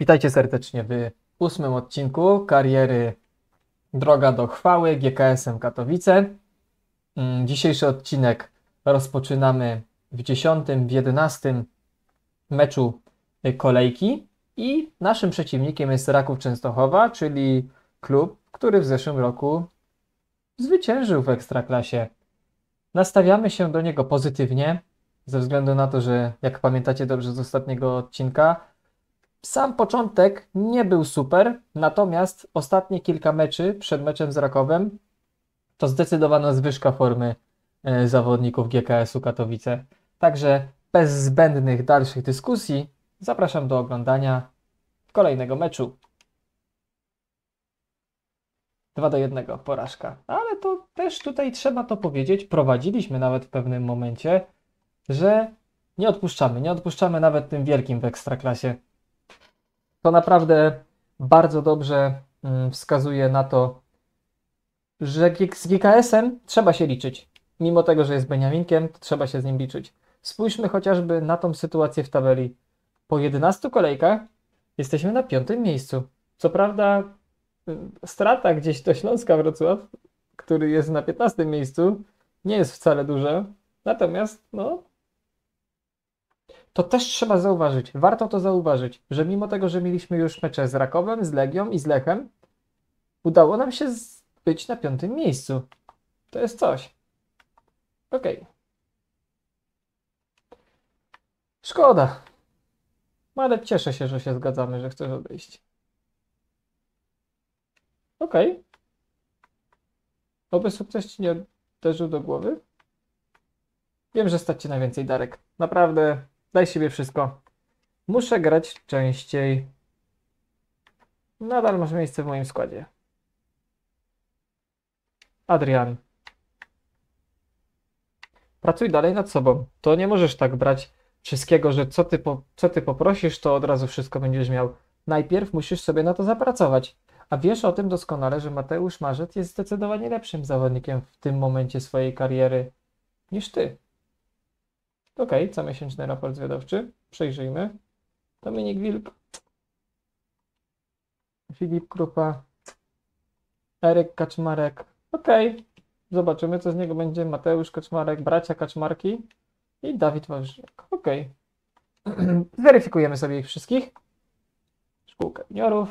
Witajcie serdecznie w ósmym odcinku kariery Droga do Chwały GKS-em Katowice. Mm, Dzisiejszy odcinek rozpoczynamy w 10, w 11 meczu y, kolejki i naszym przeciwnikiem jest Raków Częstochowa, czyli klub, który w zeszłym roku zwyciężył w Ekstraklasie. Nastawiamy się do niego pozytywnie, ze względu na to, że jak pamiętacie dobrze z ostatniego odcinka, sam początek nie był super, natomiast ostatnie kilka meczy przed meczem z Rakowem to zdecydowana zwyżka formy e, zawodników GKS-u Katowice. Także bez zbędnych dalszych dyskusji zapraszam do oglądania kolejnego meczu. 2 do 1 porażka. Ale to też tutaj trzeba to powiedzieć. Prowadziliśmy nawet w pewnym momencie, że nie odpuszczamy. Nie odpuszczamy nawet tym wielkim w ekstraklasie. To naprawdę bardzo dobrze mm, wskazuje na to, że z GKS-em trzeba się liczyć. Mimo tego, że jest Beniaminkiem, trzeba się z nim liczyć. Spójrzmy chociażby na tą sytuację w tabeli. Po 11 kolejkach jesteśmy na piątym miejscu. Co prawda y, strata gdzieś do Śląska Wrocław, który jest na 15 miejscu, nie jest wcale duża. Natomiast, no, to też trzeba zauważyć, warto to zauważyć, że mimo tego, że mieliśmy już mecze z Rakowem, z Legią i z Lechem, udało nam się być na piątym miejscu. To jest coś. Okej. Szkoda. No ale cieszę się, że się zgadzamy, że chcesz odejść. Okej. Oby sukces ci nie uderzył do głowy. Wiem, że stać cię na więcej, Darek. Naprawdę, daj siebie wszystko. Muszę grać częściej. Nadal masz miejsce w moim składzie. Adrian. Pracuj dalej nad sobą. To nie możesz tak brać wszystkiego, że co ty, po, co ty poprosisz, to od razu wszystko będziesz miał. Najpierw musisz sobie na to zapracować. A wiesz o tym doskonale, że Mateusz Marzec jest zdecydowanie lepszym zawodnikiem w tym momencie swojej kariery niż ty. Ok, comiesięczny raport zwiadowczy. Przejrzyjmy. Dominik Wilk. Filip Krupa. Eryk Kaczmarek. Ok. Zobaczymy, co z niego będzie. Mateusz Kaczmarek, bracia Kaczmarki i Dawid Wawrzyniak. Ok. Zweryfikujemy sobie ich wszystkich. Szkółka juniorów.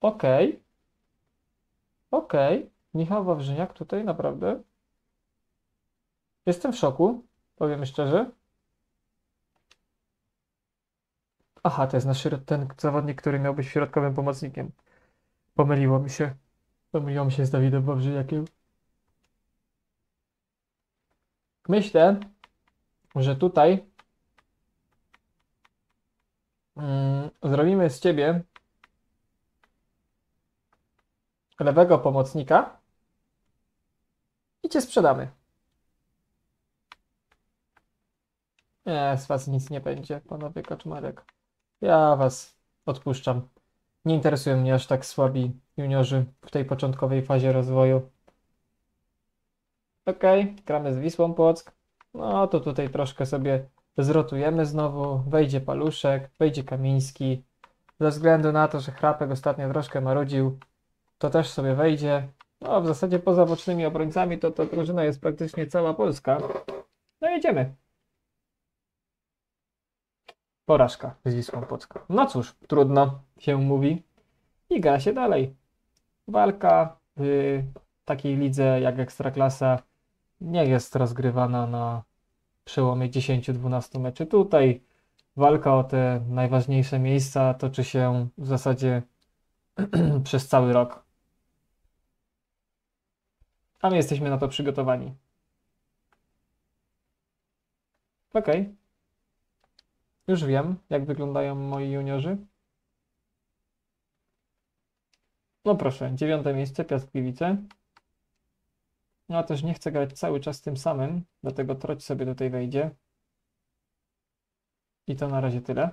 Ok. Ok. Michał Wawrzyniak tutaj naprawdę. Jestem w szoku, powiem szczerze. Aha, to jest nasz ten zawodnik, który miał być środkowym pomocnikiem. Pomyliło mi się. Pomyliło mi się z Dawidem Wawrzyniakiem. Myślę, że tutaj mm, zrobimy z ciebie lewego pomocnika i cię sprzedamy. Nie, z was nic nie będzie, panowie Kaczmarek. Ja was odpuszczam. Nie interesują mnie aż tak słabi juniorzy w tej początkowej fazie rozwoju. Okej, gramy z Wisłą Płock. No to tutaj troszkę sobie zrotujemy znowu. Wejdzie Paluszek, wejdzie Kamiński. Ze względu na to, że Chrapek ostatnio troszkę marudził, to też sobie wejdzie. No, w zasadzie poza bocznymi obrońcami to ta drużyna jest praktycznie cała Polska. No jedziemy. Porażka z Wisłą Płocką. No cóż, trudno się mówi. I gra się dalej. Walka w takiej lidze jak Ekstraklasa nie jest rozgrywana na przełomie 10-12 meczy. Tutaj walka o te najważniejsze miejsca toczy się w zasadzie przez cały rok. A my jesteśmy na to przygotowani. Okej. Już wiem, jak wyglądają moi juniorzy. No proszę, dziewiąte miejsce, Piastgliwice. No a też nie chcę grać cały czas tym samym, dlatego troć sobie tutaj wejdzie. I to na razie tyle.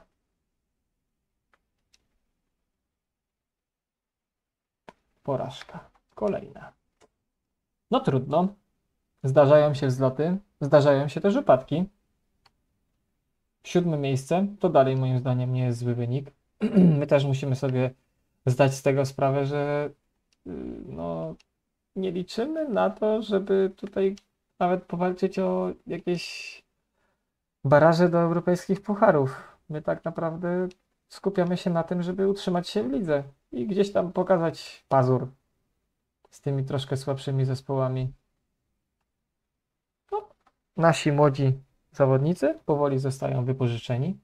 Porażka. Kolejna. No trudno. Zdarzają się wzloty, zdarzają się też upadki. Siódme miejsce to dalej moim zdaniem nie jest zły wynik. My też musimy sobie zdać z tego sprawę, że y, no, nie liczymy na to, żeby tutaj nawet powalczyć o jakieś baraże do europejskich pucharów. My tak naprawdę skupiamy się na tym, żeby utrzymać się w lidze i gdzieś tam pokazać pazur z tymi troszkę słabszymi zespołami. No, nasi młodzi zawodnicy powoli zostają wypożyczeni.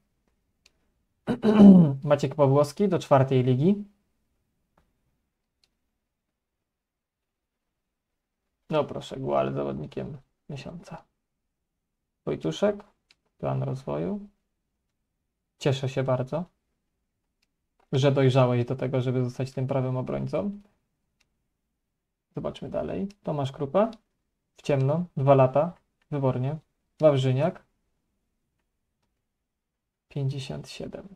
Maciek Pawłowski do czwartej ligi. No proszę, Gual zawodnikiem miesiąca. Wojtuszek, plan rozwoju. Cieszę się bardzo, że dojrzałeś do tego, żeby zostać tym prawym obrońcą. Zobaczmy dalej. Tomasz Krupa w ciemno, dwa lata, wybornie. Wawrzyniak 57.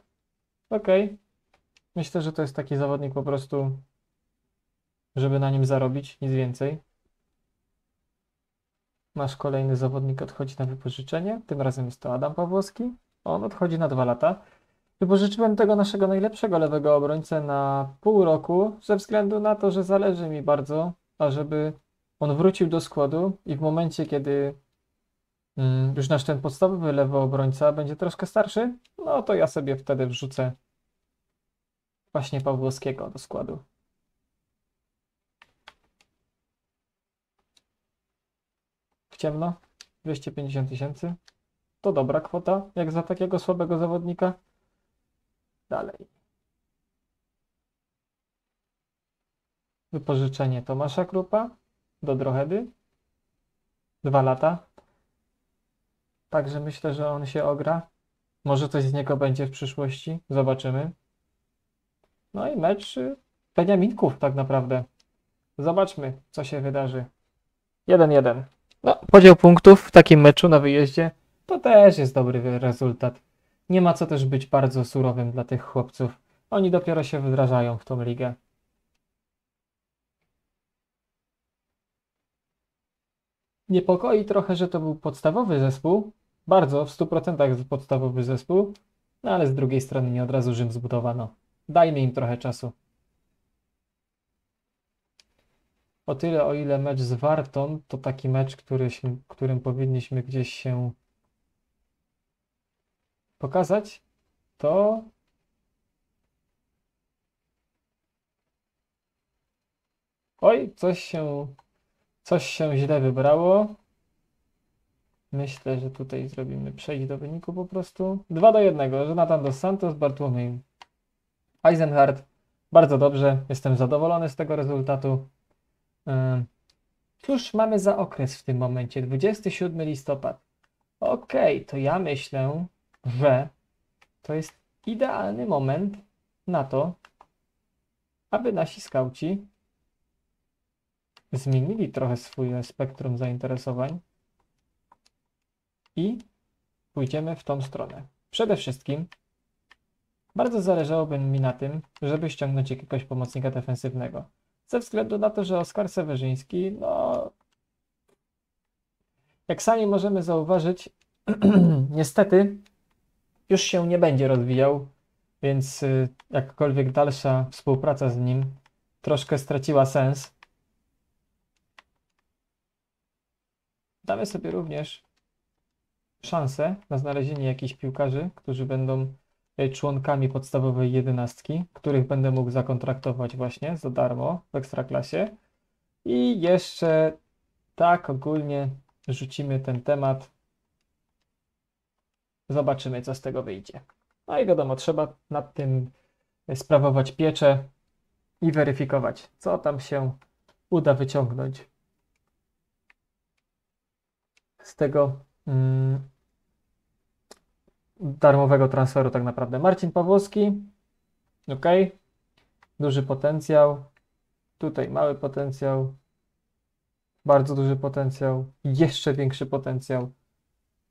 Ok. Myślę, że to jest taki zawodnik po prostu, żeby na nim zarobić, nic więcej. Nasz kolejny zawodnik odchodzi na wypożyczenie. Tym razem jest to Adam Pawłowski. On odchodzi na dwa lata. Wypożyczyłem tego naszego najlepszego lewego obrońcę na pół roku, ze względu na to, że zależy mi bardzo, ażeby on wrócił do składu i w momencie, kiedy już nasz ten podstawowy lewy obrońca będzie troszkę starszy, no to ja sobie wtedy wrzucę właśnie Pawłowskiego do składu. W ciemno 250 tysięcy. To dobra kwota, jak za takiego słabego zawodnika. Dalej. Wypożyczenie Tomasza Krupa do Drohedy. Dwa lata. Także myślę, że on się ogra. Może coś z niego będzie w przyszłości. Zobaczymy. No i mecz y, Beniaminków tak naprawdę. Zobaczmy, co się wydarzy. 1-1. No, podział punktów w takim meczu na wyjeździe to też jest dobry rezultat. Nie ma co też być bardzo surowym dla tych chłopców. Oni dopiero się wdrażają w tą ligę. Niepokoi trochę, że to był podstawowy zespół. Bardzo, w 100% podstawowy zespół. No ale z drugiej strony nie od razu Rzym zbudowano. Dajmy im trochę czasu. O tyle, o ile mecz z Wartą to taki mecz, który się, którym powinniśmy gdzieś się pokazać, to Oj, coś się, coś się źle wybrało. Myślę, że tutaj zrobimy przejść do wyniku po prostu. 2 do 1. Jonathan dos Santos, Bartłomiej Eisenhardt. Bardzo dobrze, jestem zadowolony z tego rezultatu. Cóż mamy za okres w tym momencie? 27 listopad. Ok, to ja myślę, że to jest idealny moment na to, aby nasi skauci zmienili trochę swoje spektrum zainteresowań i pójdziemy w tą stronę. Przede wszystkim bardzo zależałoby mi na tym, żeby ściągnąć jakiegoś pomocnika defensywnego. Ze względu na to, że Oskar Sewerzyński, no jak sami możemy zauważyć, niestety już się nie będzie rozwijał, więc y, jakkolwiek dalsza współpraca z nim troszkę straciła sens. Damy sobie również szansę na znalezienie jakichś piłkarzy, którzy będą y, członkami podstawowej jedenastki, których będę mógł zakontraktować właśnie za darmo w Ekstraklasie. I jeszcze tak ogólnie rzucimy ten temat Zobaczymy, co z tego wyjdzie. No i wiadomo, trzeba nad tym sprawować pieczę i weryfikować, co tam się uda wyciągnąć z tego darmowego transferu tak naprawdę. Marcin Pawłowski, ok, duży potencjał, tutaj mały potencjał, bardzo duży potencjał, jeszcze większy potencjał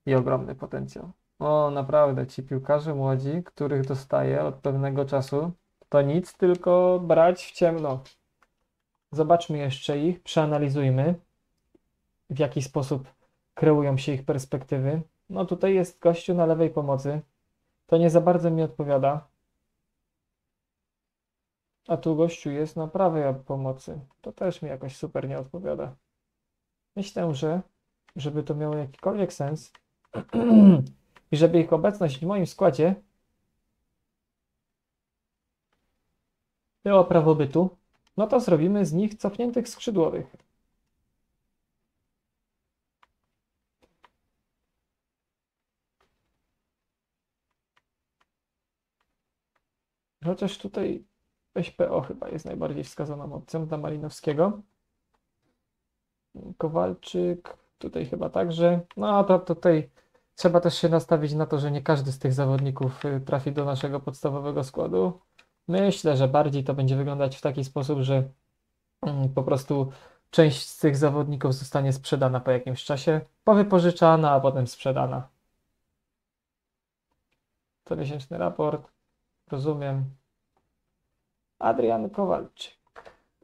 i ogromny potencjał. O, naprawdę, ci piłkarze młodzi, których dostaję od pewnego czasu, to nic, tylko brać w ciemno. Zobaczmy jeszcze ich, przeanalizujmy, w jaki sposób kreują się ich perspektywy. No tutaj jest gościu na lewej pomocy, To nie za bardzo mi odpowiada. A tu gościu jest na prawej pomocy. To też mi jakoś super nie odpowiada. Myślę, że żeby to miało jakikolwiek sens i żeby ich obecność w moim składzie była prawobytu, no to zrobimy z nich cofniętych skrzydłowych. Chociaż tutaj SPO chyba jest najbardziej wskazaną opcją dla Malinowskiego. Kowalczyk, tutaj chyba także. No to tutaj trzeba też się nastawić na to, że nie każdy z tych zawodników y, trafi do naszego podstawowego składu. Myślę, że bardziej to będzie wyglądać w taki sposób, że mm, po prostu część z tych zawodników zostanie sprzedana po jakimś czasie, powypożyczana, a potem sprzedana. To miesięczny raport. Rozumiem. Adrian Kowalczyk.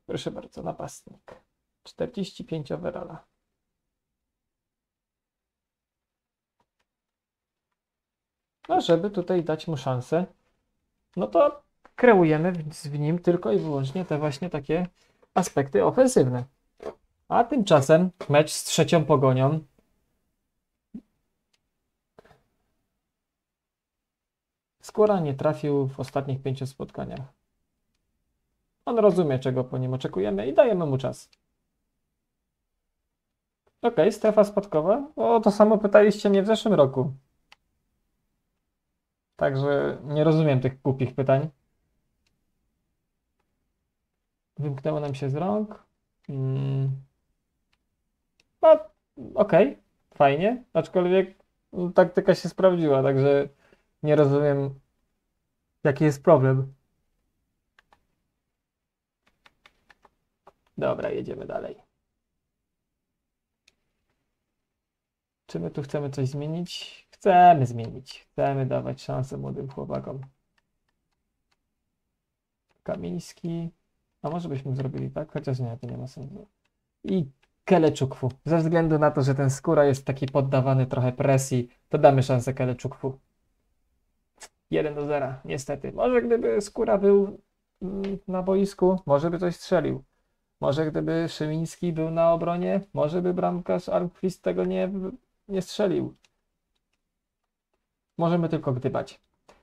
Proszę bardzo, napastnik. 45 overalla. No, żeby tutaj dać mu szansę, no to kreujemy w, nim tylko i wyłącznie te właśnie takie aspekty ofensywne. A tymczasem mecz z trzecią pogonią Skóra nie trafił w ostatnich pięciu spotkaniach. On rozumie, czego po nim oczekujemy i dajemy mu czas. Ok, strefa spadkowa. O, to samo pytaliście mnie w zeszłym roku. Także nie rozumiem tych głupich pytań. Wymknęło nam się z rąk. Mm. No, okej, okay, fajnie. Aczkolwiek no, taktyka się sprawdziła, także nie rozumiem, jaki jest problem. Dobra, jedziemy dalej. Czy my tu chcemy coś zmienić? Chcemy zmienić. Chcemy dawać szansę młodym chłopakom. Kamiński. A może byśmy zrobili tak? Chociaż nie, to nie ma sensu. I Keleczukwu. Ze względu na to, że ten skóra jest taki poddawany trochę presji, to damy szansę Keleczukwu. 1 do 0, niestety. Może gdyby skóra był mm, na boisku, może by coś strzelił. Może gdyby Szymiński był na obronie, może by bramkarz Armquist tego nie, nie strzelił. Możemy tylko gdybać.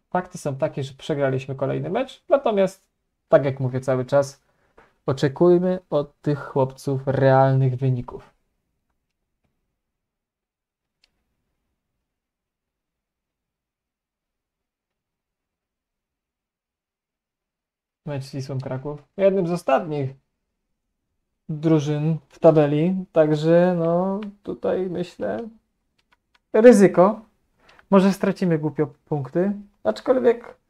Fakty są takie, że przegraliśmy kolejny mecz, natomiast, tak jak mówię cały czas, oczekujmy od tych chłopców realnych wyników. Mecz z Wisłą Kraków. Jednym z ostatnich drużyn w tabeli, także no tutaj myślę ryzyko. Może stracimy głupio punkty, aczkolwiek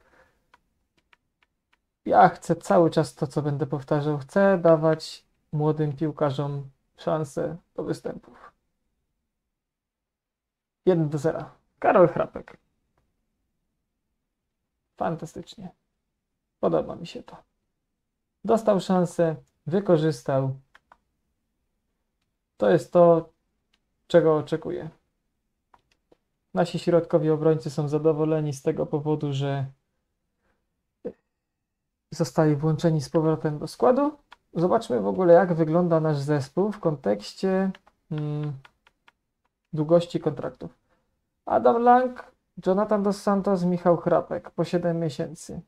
ja chcę cały czas to, co będę powtarzał. Chcę dawać młodym piłkarzom szansę do występów. 1 do 0. Karol Chrapek. Fantastycznie. Podoba mi się to. Dostał szansę, wykorzystał. To jest to, czego oczekuję. Nasi środkowi obrońcy są zadowoleni z tego powodu, że zostali włączeni z powrotem do składu. Zobaczmy w ogóle, jak wygląda nasz zespół w kontekście hmm, długości kontraktów. Adam Lang, Jonathan Dos Santos, Michał Chrapek po 7 miesięcy.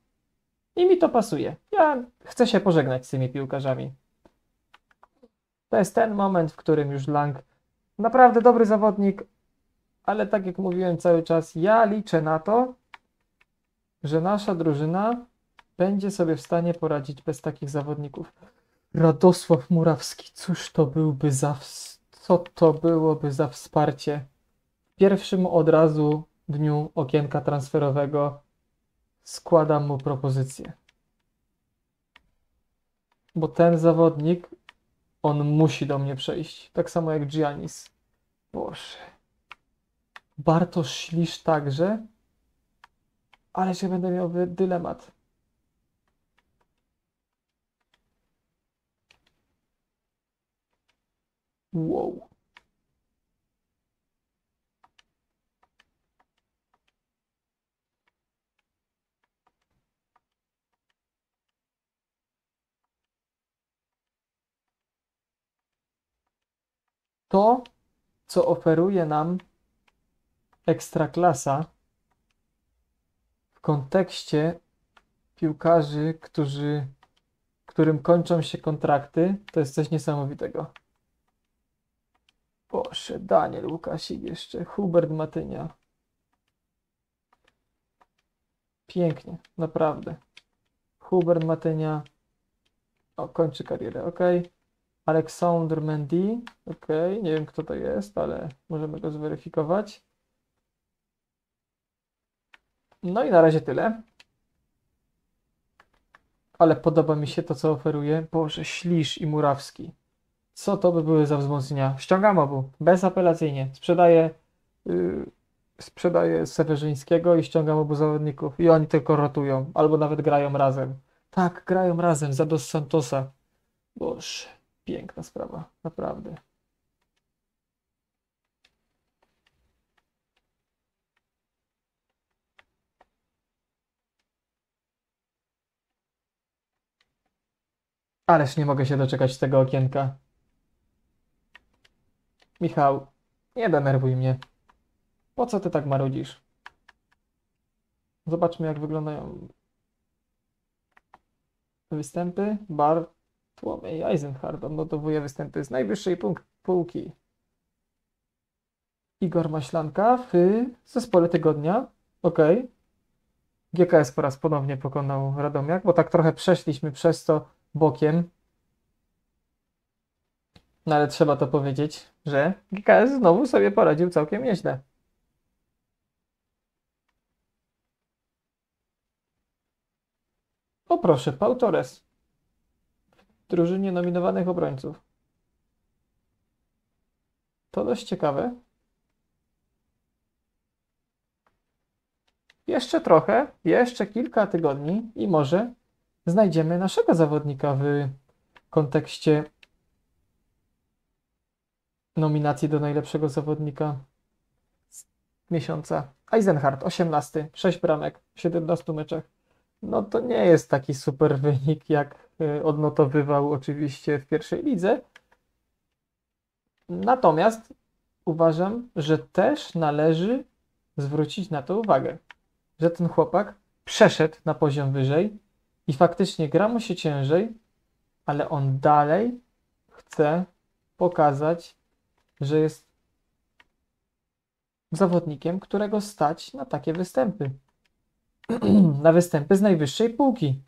I mi to pasuje. Ja chcę się pożegnać z tymi piłkarzami. To jest ten moment, w którym już Lang naprawdę dobry zawodnik, ale tak jak mówiłem cały czas, ja liczę na to, że nasza drużyna będzie sobie w stanie poradzić bez takich zawodników. Radosław Murawski, cóż to byłby za, co to byłoby za wsparcie. Pierwszym od razu dniu okienka transferowego składam mu propozycję. Bo ten zawodnik, on musi do mnie przejść. Tak samo jak Giannis. Boże. Bartosz Ślisz także. Ale się będę miał dylemat. Wow. To, co oferuje nam Ekstraklasa w kontekście piłkarzy, którzy, którym kończą się kontrakty, to jest coś niesamowitego. Boże, Daniel Łukasik jeszcze, Hubert Matynia. Pięknie, naprawdę. Hubert Matynia o, kończy karierę, ok. Alexander Mendy, ok. Nie wiem kto to jest, ale możemy go zweryfikować. No i na razie tyle. Ale podoba mi się to, co oferuje. Boże, Ślisz i Murawski. Co to by były za wzmocnienia? Ściągam obu, bezapelacyjnie. Sprzedaję, yy, sprzedaję Sewerzyńskiego i ściągam obu zawodników. I oni tylko rotują, albo nawet grają razem. Tak, grają razem za Dos Santosa. Boże, piękna sprawa, naprawdę. Ależ nie mogę się doczekać tego okienka. Michał, nie denerwuj mnie. Po co ty tak marudzisz? Zobaczmy, jak wyglądają występy. Bartłomiej Eisenhardt odnotowuje występy z najwyższej półki. Igor Maślanka w zespole tygodnia. Ok. GKS po raz ponownie pokonał Radomiak, bo tak trochę przeszliśmy przez to bokiem. No ale trzeba to powiedzieć, że GKS znowu sobie poradził całkiem nieźle. O proszę, Pau Torres. Drużynie nominowanych obrońców. To dość ciekawe. Jeszcze trochę, jeszcze kilka tygodni i może znajdziemy naszego zawodnika w kontekście nominacji do najlepszego zawodnika miesiąca. Eisenhardt, 18, 6 bramek w 17 meczach. No to nie jest taki super wynik, jak y, odnotowywał oczywiście w pierwszej lidze. Natomiast uważam, że też należy zwrócić na to uwagę, że ten chłopak przeszedł na poziom wyżej i faktycznie gra mu się ciężej, ale on dalej chce pokazać, że jest zawodnikiem, którego stać na takie występy. na występy z najwyższej półki.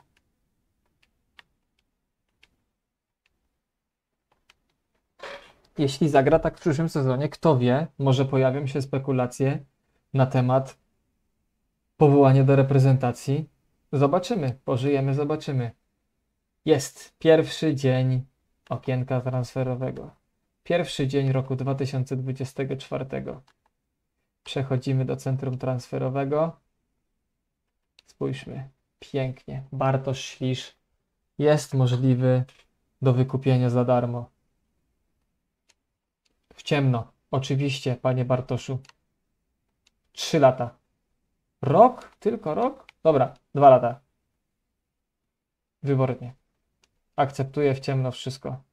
Jeśli zagra tak w przyszłym sezonie, kto wie, może pojawią się spekulacje na temat powołania do reprezentacji. Zobaczymy, pożyjemy, zobaczymy. Jest pierwszy dzień okienka transferowego. Pierwszy dzień roku 2024. Przechodzimy do centrum transferowego. Spójrzmy, pięknie. Bartosz Ślisz jest możliwy do wykupienia za darmo. W ciemno, oczywiście, panie Bartoszu. Trzy lata. Rok? Tylko rok? Dobra, dwa lata. Wybornie. Akceptuję w ciemno wszystko.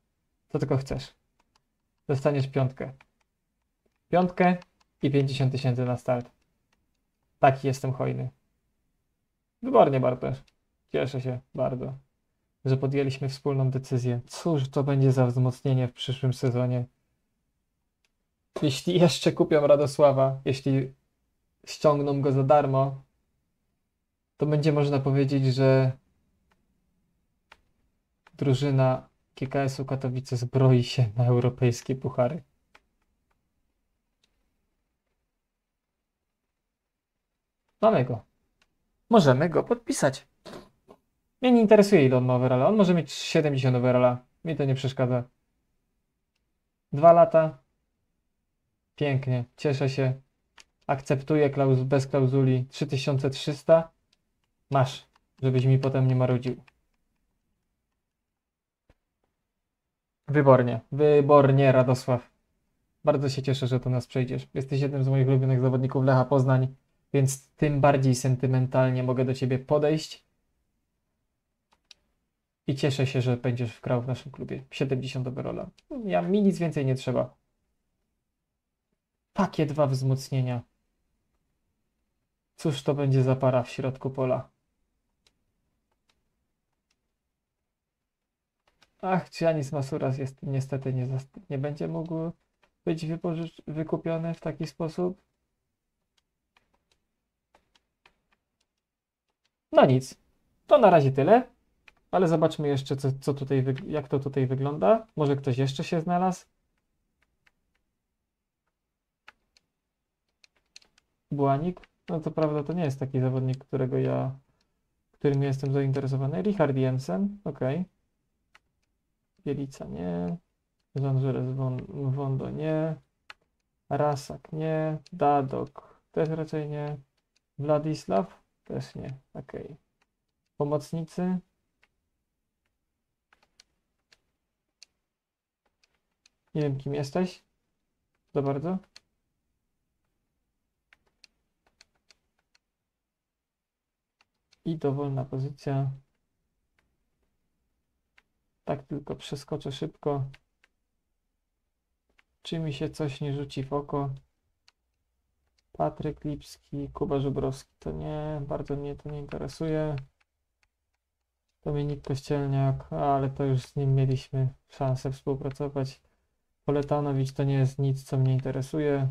Co tylko chcesz. Dostaniesz piątkę. Piątkę i 50 tysięcy na start. Taki jestem hojny. Wybornie, Bartosz. Cieszę się bardzo, że podjęliśmy wspólną decyzję. Cóż to będzie za wzmocnienie w przyszłym sezonie. Jeśli jeszcze kupią Radosława, jeśli ściągną go za darmo, to będzie można powiedzieć, że drużyna GKS-u Katowice zbroi się na europejskie puchary. Mamy go. Możemy go podpisać. Mnie nie interesuje ile on ma overalla. On może mieć 70 overalla. Mi to nie przeszkadza. Dwa lata. Pięknie. Cieszę się. Akceptuję klauz bez klauzuli 3300. Masz, żebyś mi potem nie marudził. Wybornie, wybornie, Radosław. Bardzo się cieszę, że do nas przejdziesz. Jesteś jednym z moich ulubionych zawodników Lecha Poznań, więc tym bardziej sentymentalnie mogę do ciebie podejść. I cieszę się, że będziesz wgrał w naszym klubie 70 overalla. Ja mi nic więcej nie trzeba. Takie dwa wzmocnienia. Cóż to będzie za para w środku pola? Ach, Giannis Masuras jest niestety nie, nie będzie mógł być wykupiony w taki sposób. No nic, to na razie tyle, ale zobaczmy jeszcze, co, co tutaj, jak to tutaj wygląda. Może ktoś jeszcze się znalazł? Błanik? No to prawda, to nie jest taki zawodnik, którego ja, którym jestem zainteresowany. Richard Jensen, okej. Bielica nie. Zanżeles Won- Wondo nie. Rasak nie. Dadok też raczej nie. Władysław też nie. Okej. Pomocnicy. Nie wiem, kim jesteś. Za bardzo. I dowolna pozycja. Tak tylko przeskoczę szybko. Czy mi się coś nie rzuci w oko? Patryk Lipski, Kuba Żubrowski, to nie, bardzo mnie to nie interesuje. Dominik Kościelniak, ale to już z nim mieliśmy szansę współpracować. Poletanowicz to nie jest nic, co mnie interesuje.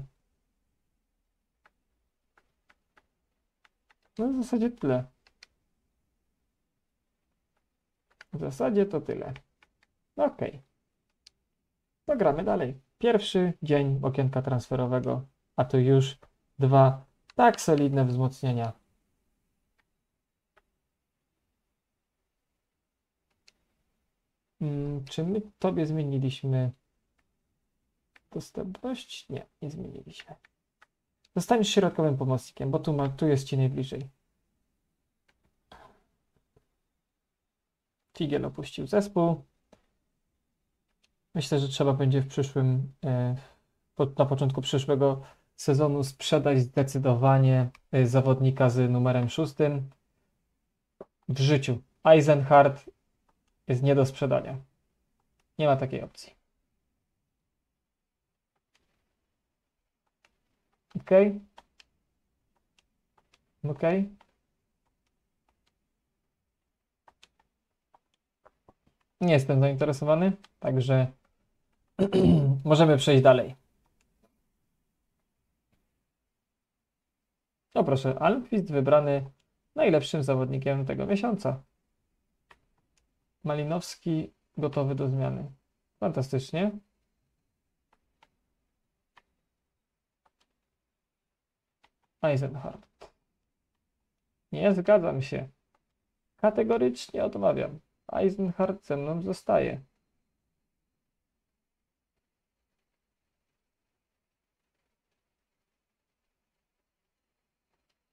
No w zasadzie tyle. W zasadzie to tyle. Okej. To gramy dalej. Pierwszy dzień okienka transferowego, a to już dwa tak solidne wzmocnienia. Mm, Czy my tobie zmieniliśmy dostępność? Nie, nie zmieniliśmy. Zostaniesz środkowym pomocnikiem, bo tu, ma, tu jest ci najbliżej. Figiel opuścił zespół. Myślę, że trzeba będzie w przyszłym, e, na początku przyszłego sezonu sprzedać zdecydowanie e, zawodnika z numerem szóstym. W życiu Eisenhardt jest nie do sprzedania. Nie ma takiej opcji. Ok. Ok. Nie jestem zainteresowany, także możemy przejść dalej. No proszę, Almqvist wybrany najlepszym zawodnikiem tego miesiąca. Malinowski gotowy do zmiany. Fantastycznie. Eisenhardt. Nie zgadzam się. Kategorycznie odmawiam. Eisenhardt ze mną zostaje.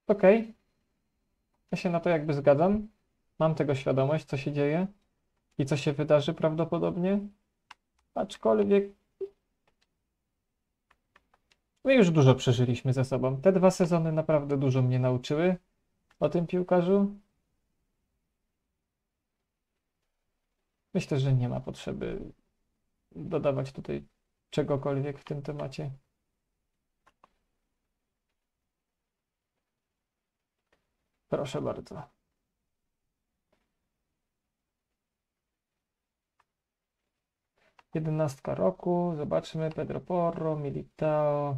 Okej. Ja się na to jakby zgadzam. Mam tego świadomość, co się dzieje i co się wydarzy prawdopodobnie. Aczkolwiek my już dużo przeżyliśmy ze sobą. Te dwa sezony naprawdę dużo mnie nauczyły o tym piłkarzu. Myślę, że nie ma potrzeby dodawać tutaj czegokolwiek w tym temacie. Proszę bardzo. Jedenastka roku. Zobaczmy. Pedro Porro, Militao.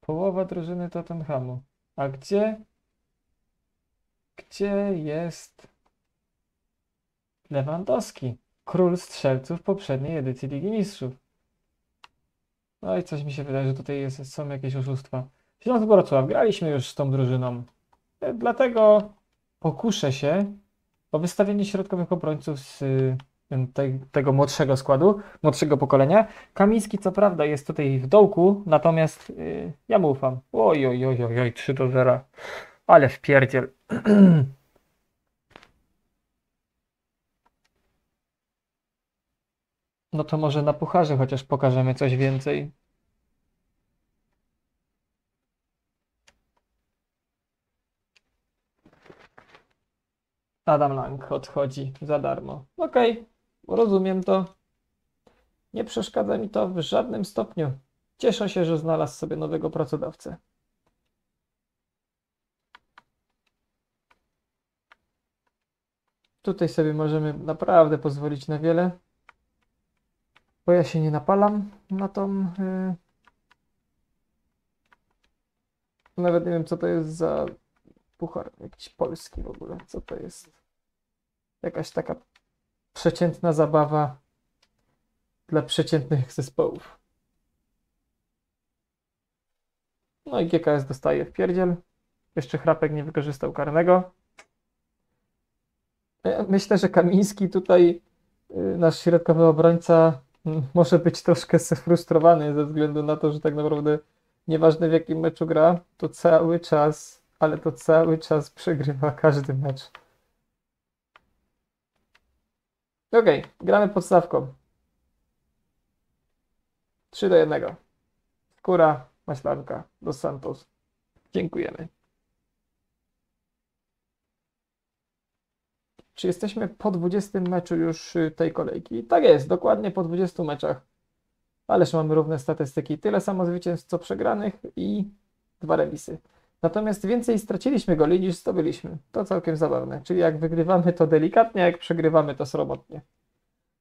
Połowa drużyny Tottenhamu. A gdzie? Gdzie jest Lewandowski? Król strzelców poprzedniej edycji Ligi Mistrzów. No i coś mi się wydaje, że tutaj jest, są jakieś oszustwa. Śląsk Wrocław, graliśmy już z tą drużyną. Dlatego pokuszę się o wystawienie środkowych obrońców z te, tego młodszego składu, młodszego pokolenia. Kamiński co prawda jest tutaj w dołku, natomiast y, ja mu ufam. Oj, oj, oj, oj, oj, 3 do 0. Ale wpierdziel. No to może na pucharze chociaż pokażemy coś więcej. Adam Lang odchodzi za darmo. Okej, rozumiem to. Nie przeszkadza mi to w żadnym stopniu. Cieszę się, że znalazł sobie nowego pracodawcę. Tutaj sobie możemy naprawdę pozwolić na wiele, bo ja się nie napalam na tą. y, Nawet nie wiem, co to jest za puchar, jakiś polski w ogóle. Co to jest? Jakaś taka przeciętna zabawa dla przeciętnych zespołów. No i GKS dostaje w pierdziel. Jeszcze Chrapek nie wykorzystał karnego. Myślę, że Kamiński tutaj, y, nasz środkowy obrońca, może być troszkę sfrustrowany ze względu na to, że tak naprawdę nieważne w jakim meczu gra, to cały czas, ale to cały czas przegrywa każdy mecz. Okej, gramy podstawką. 3 do 1. Skóra, maślanka, dos Santos. Dziękujemy. Czy jesteśmy po 20 meczu już y, tej kolejki? Tak jest, dokładnie po 20 meczach. Ależ mamy równe statystyki. Tyle samo zwycięstw co przegranych i dwa remisy. Natomiast więcej straciliśmy goli niż zdobyliśmy. To całkiem zabawne. Czyli jak wygrywamy to delikatnie, a jak przegrywamy to sromotnie.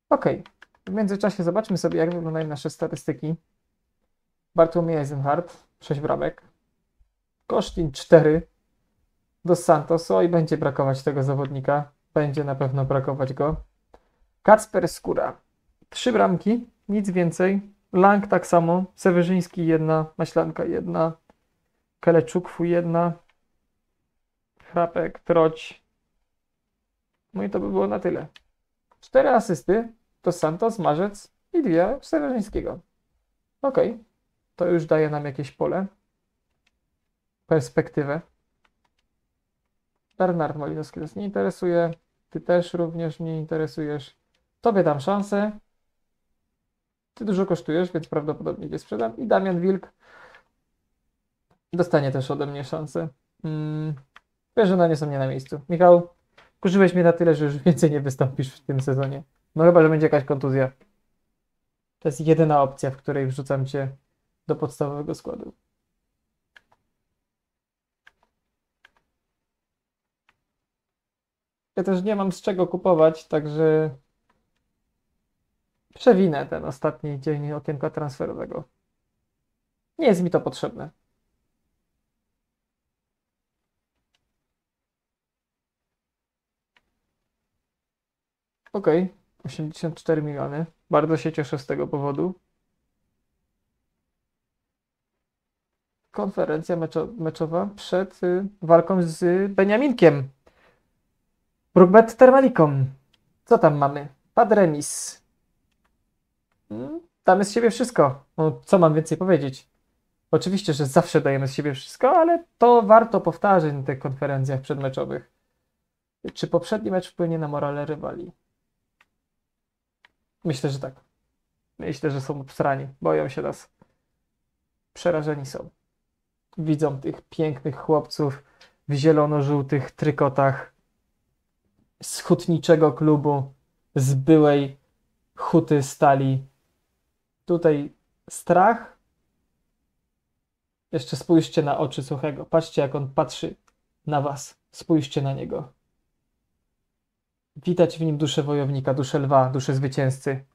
Okej. W międzyczasie zobaczmy sobie, jak wyglądają nasze statystyki. Bartłomiej Eisenhardt, 6 bramek. Kosztin 4. Dos Santos, oj, będzie brakować tego zawodnika. Będzie na pewno brakować go. Kacper Skóra, 3 bramki, nic więcej. Lang tak samo, Sewerzyński jedna, Maślanka jedna, Keleczukwu jedna, Chrapek, Troć. No i to by było na tyle. Cztery asysty to Santos, Marzec i dwie Sewerzyńskiego. Okej, to już daje nam jakieś pole, perspektywę. Bernard Malinowski nas nie interesuje. Ty też również mnie interesujesz. Tobie dam szansę. Ty dużo kosztujesz, więc prawdopodobnie cię sprzedam. I Damian Wilk dostanie też ode mnie szansę. Mm, one nie są nie na miejscu. Michał, kurzyłeś mnie na tyle, że już więcej nie wystąpisz w tym sezonie. No chyba, że będzie jakaś kontuzja. To jest jedyna opcja, w której wrzucam cię do podstawowego składu. Ja też nie mam z czego kupować, także przewinę ten ostatni dzień okienka transferowego. Nie jest mi to potrzebne. Okej, 84 miliony. Bardzo się cieszę z tego powodu. Konferencja meczo meczowa przed y, walką z Beniaminkiem. Brookbet Termaliką. Co tam mamy? Pad remis. Mm, Damy z siebie wszystko. No, co mam więcej powiedzieć? Oczywiście, że zawsze dajemy z siebie wszystko, ale to warto powtarzać na tych konferencjach przedmeczowych. Czy poprzedni mecz wpłynie na morale rywali? Myślę, że tak. Myślę, że są obstrani. Boją się nas. Przerażeni są. Widzą tych pięknych chłopców w zielono-żółtych trykotach z hutniczego klubu, z byłej huty stali. Tutaj strach. Jeszcze spójrzcie na oczy Suchego. Patrzcie, jak on patrzy na was. Spójrzcie na niego. Widać w nim duszę wojownika, duszę lwa, duszę zwycięzcy.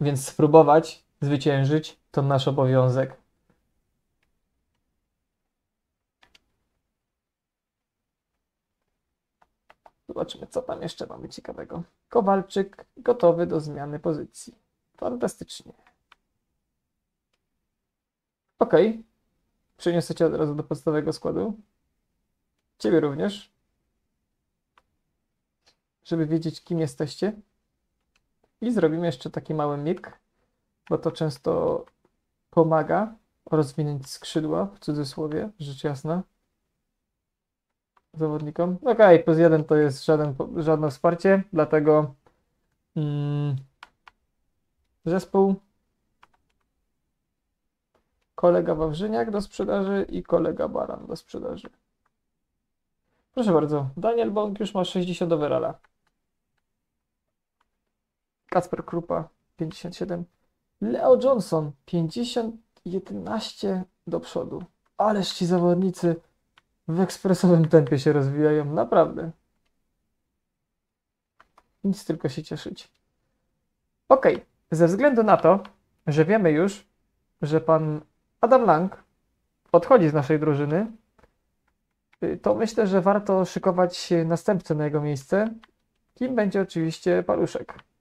Więc spróbować zwyciężyć to nasz obowiązek. Zobaczmy, co tam jeszcze mamy ciekawego. Kowalczyk gotowy do zmiany pozycji. Fantastycznie. Ok. Przeniosę cię od razu do podstawowego składu. Ciebie również. Żeby wiedzieć, kim jesteście. I zrobimy jeszcze taki mały mig, bo to często pomaga rozwinąć skrzydła, w cudzysłowie, rzecz jasna zawodnikom. Okej, plus jeden to jest żaden, żadne wsparcie, dlatego mm, zespół kolega Wawrzyniak do sprzedaży i kolega Baran do sprzedaży. Proszę bardzo, Daniel Bąk już ma 60 overalla. Kacper Krupa 57. Leo Johnson 50, 11 do przodu. Ależ ci zawodnicy w ekspresowym tempie się rozwijają, naprawdę. Nic tylko się cieszyć. Ok, ze względu na to, że wiemy już, że pan Adam Lang odchodzi z naszej drużyny, y, to myślę, że warto szykować następcę na jego miejsce, kim będzie oczywiście Paluszek.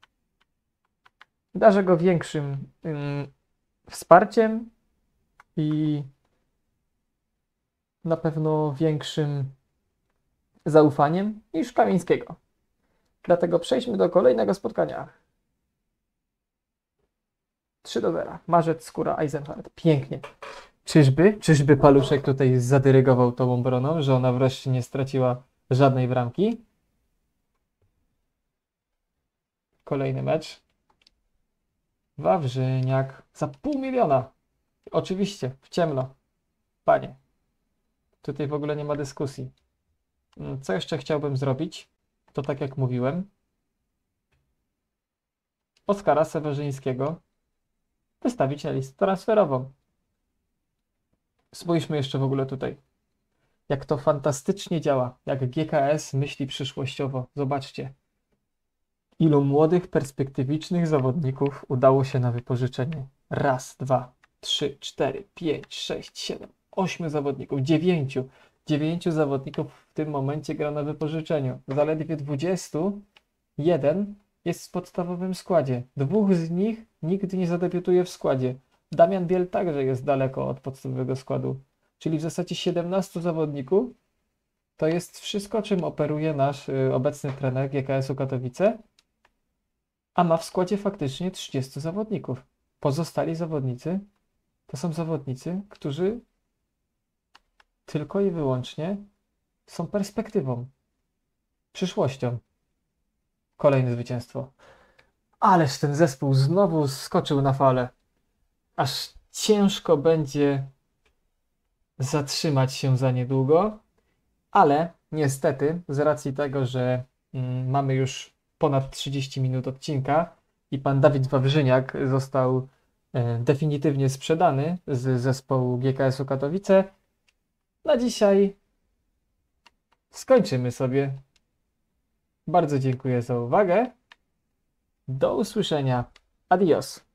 Darzę go większym ym, wsparciem i na pewno większym zaufaniem niż Kamińskiego. Dlatego przejdźmy do kolejnego spotkania. 3 do 0. Marzec, skóra, Eisenhardt. Pięknie. Czyżby, czyżby Paluszek tutaj zadyrygował tą obroną, że ona wreszcie nie straciła żadnej bramki? Kolejny mecz. Wawrzyniak za pół miliona. Oczywiście, w ciemno. Panie. Tutaj w ogóle nie ma dyskusji. Mm, Co jeszcze chciałbym zrobić? To tak jak mówiłem. Oskara Sewerzyńskiego wystawić na listę transferową. Spójrzmy jeszcze w ogóle tutaj. Jak to fantastycznie działa. Jak GKS myśli przyszłościowo. Zobaczcie. Ilu młodych, perspektywicznych zawodników udało się na wypożyczenie. Raz, dwa, trzy, cztery, pięć, sześć, siedem, ośmiu zawodników, dziewięciu. Dziewięciu zawodników w tym momencie gra na wypożyczeniu. Zaledwie 21 jest w podstawowym składzie. Dwóch z nich nigdy nie zadebiutuje w składzie. Damian Biel także jest daleko od podstawowego składu. Czyli w zasadzie 17 zawodników to jest wszystko, czym operuje nasz y, obecny trener GKS-u Katowice, a ma w składzie faktycznie 30 zawodników. Pozostali zawodnicy to są zawodnicy, którzy tylko i wyłącznie są perspektywą, przyszłością. Kolejne zwycięstwo. Ależ ten zespół znowu skoczył na falę. Aż ciężko będzie zatrzymać się za niedługo, ale niestety, z racji tego, że mm, mamy już ponad 30 minut odcinka i pan Dawid Wawrzyniak został e, definitywnie sprzedany z zespołu GKS-u Katowice, na dzisiaj skończymy sobie. Bardzo dziękuję za uwagę. Do usłyszenia. Adios.